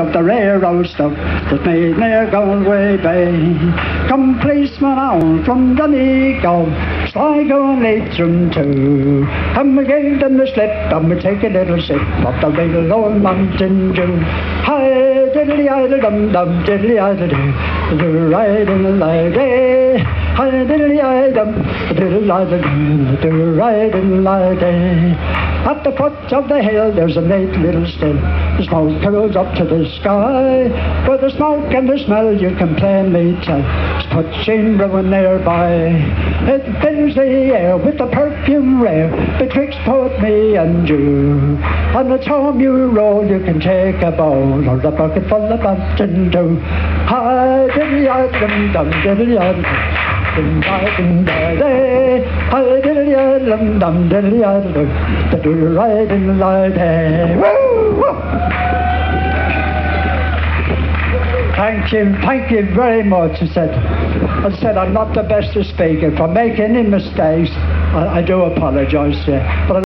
stuff, the railroad stuff that made me go Galway Bay. Come policeman on from Donegal, Sligo and Leitrim too. We gave them the slip we take a little sip of the real old mountain dew. Hi, diddly idle dum dum, diddly idle do, do riding the lady. Hi, diddly idle dum, diddly idle do, do riding the lady. At the foot of the hill there's a neat little still. The smoke curls up to the sky. For the smoke and the smell you can plainly tell. Put brewing nearby. It fills the air with the perfume rare betwixt both me and you. And it's home you roll, you can take a bowl or a bucket full of mountain dew. Hi, diddly dum dum, diddly dum dum dum dum I did it, dum dum diddly dum, the do riding the light Thank you, thank you very much. I said, I said I'm not the best of speaker. If I make any mistakes, I, I do apologise you. But I